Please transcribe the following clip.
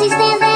she stands